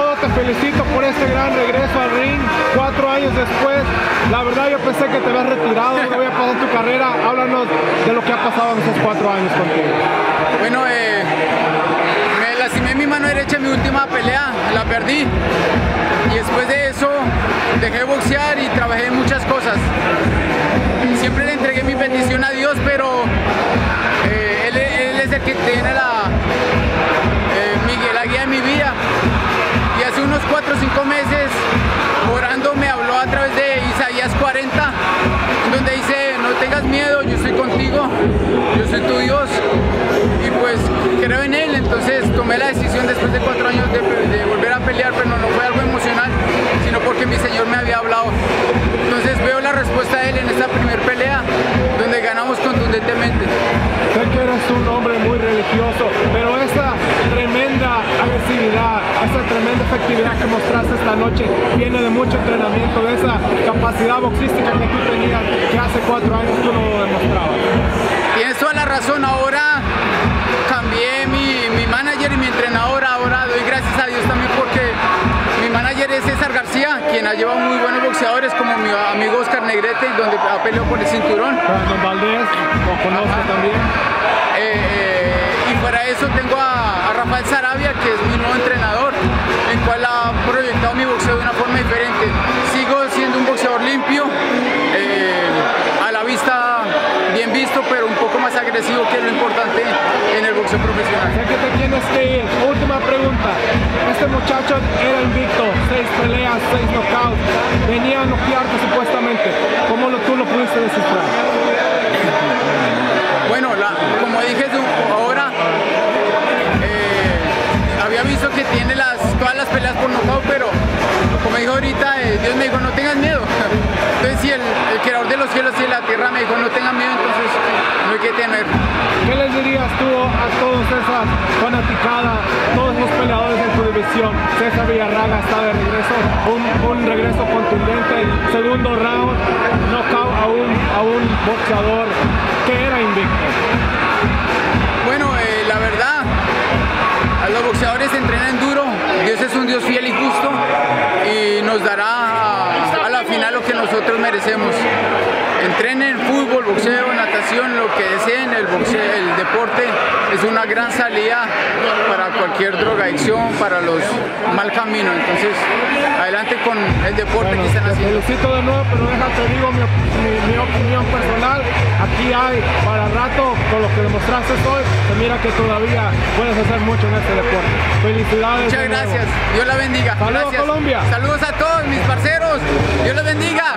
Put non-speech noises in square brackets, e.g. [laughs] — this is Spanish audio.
todo te felicito por este gran regreso al ring, cuatro años después. La verdad yo pensé que te habías retirado, no había pasado tu carrera. Háblanos de lo que ha pasado en esos cuatro años contigo. Bueno, eh, me lastimé mi mano derecha en mi última pelea, la perdí. Y después de eso dejé de boxear y trabajé en muchas cosas. Siempre le entregué mi petición a Dios, pero yo soy tu Dios. Y pues creo en Él, entonces tomé la decisión después de 4 años de, de volver a pelear, pero no fue algo emocional, sino porque mi Señor me había hablado. Entonces veo la respuesta de Él en esta primer pelea, donde ganamos contundentemente. Sé que eres un hombre muy religioso, pero esa tremenda agresividad, esa tremenda efectividad que mostraste esta noche viene de mucho entrenamiento, de esa capacidad boxística que tú tenías que hace cuatro años tú no lo demostrabas. Razón, ahora cambié mi, mi manager y mi entrenador, ahora doy gracias a Dios también porque mi manager es César García, quien ha llevado muy buenos boxeadores como mi amigo Oscar Negrete, donde ha peleado por el cinturón. Brandon Valdés, lo conozco también. Eh, eh, y para eso tengo a, a Rafael Sarabia, que es mi nuevo entrenador, el cual boxeo profesional. Sé que te tienes que ir. Última pregunta. Este muchacho era invicto, seis peleas, seis knockouts. Venía a noquearte supuestamente. ¿Cómo lo, tú lo pudiste descifrar? Bueno, la- como dije ahora, eh, había visto que tiene las, todas las peleas por nocaut, pero como dijo ahorita, eh, Dios me dijo, no tengas miedo. [laughs] Entonces, si el, el creador de los cielos y de la tierra me dijo, no tengas miedo, entonces no hay que temer. ¿Qué les dirías tú a todas esas fanaticadas, todos los peleadores en tu división? César Villarraga está de regreso, un, un regreso contundente, segundo round, knockout a un, a un boxeador que era invicto. Bueno, eh, la verdad, a los boxeadores entrenan merecemos. Entrenen fútbol, boxeo, natación, lo que deseen, el boxeo, el deporte es una gran salida para cualquier drogadicción, para los mal caminos. Entonces, adelante con el deporte Bueno, que están te haciendo. felicito de nuevo, pero déjate digo mi, mi- mi opinión personal. Aquí hay para rato, con lo que demostraste hoy, se mira que todavía puedes hacer mucho en este deporte. Felicidades. Muchas de gracias. Dios la bendiga. Saludos, Gracias. Colombia. Saludos a todos mis parceros. Dios los bendiga.